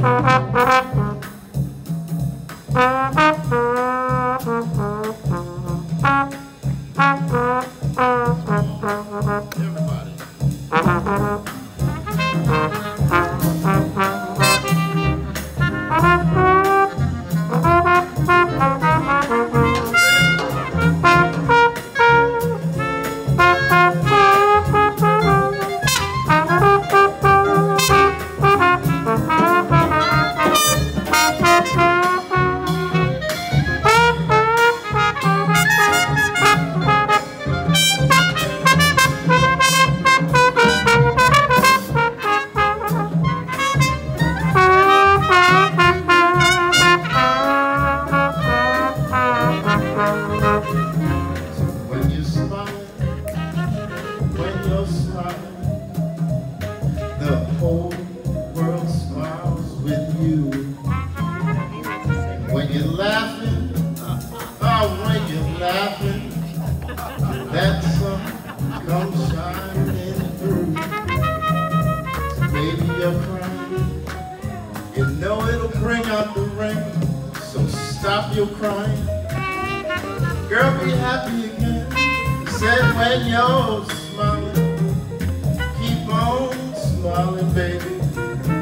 Uh-huh. You know it'll bring out the rain, so stop your crying. Girl, be happy again. Said when you're smiling, keep on smiling, baby.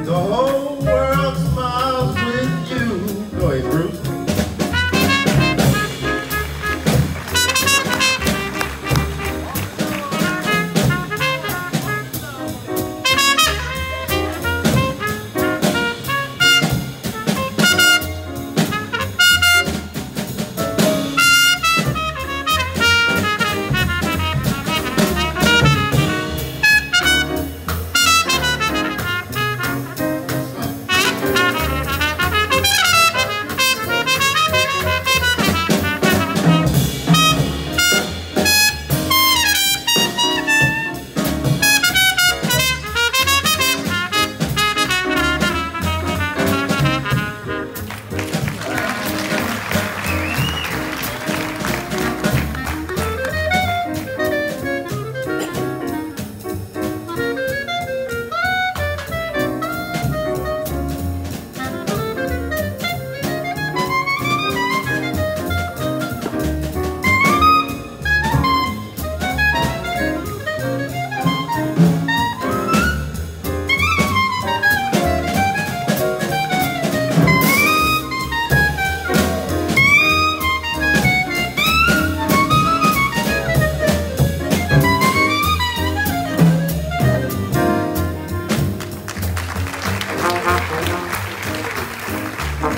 The whole world.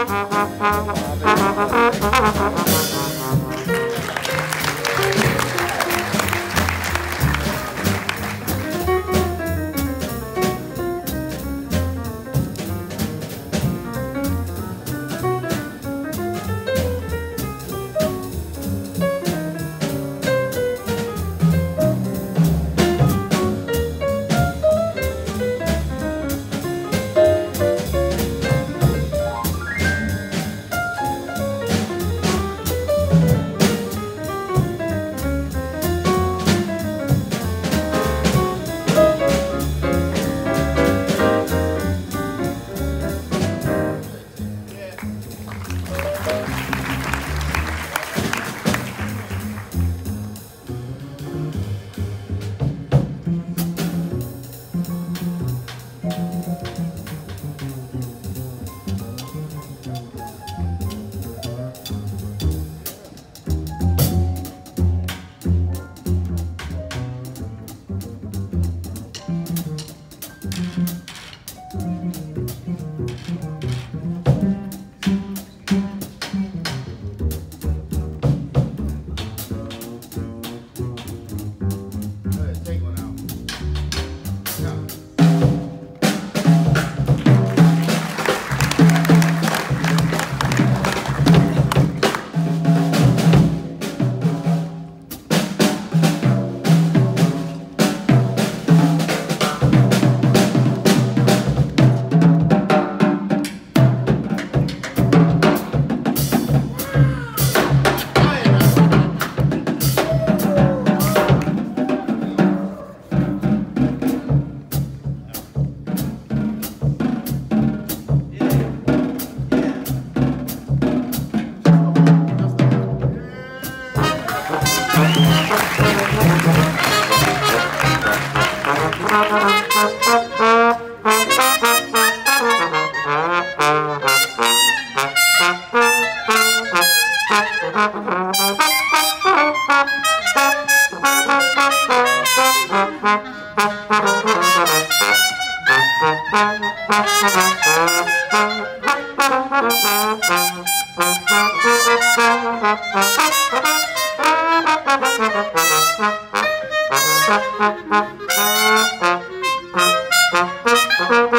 Thank you. Thank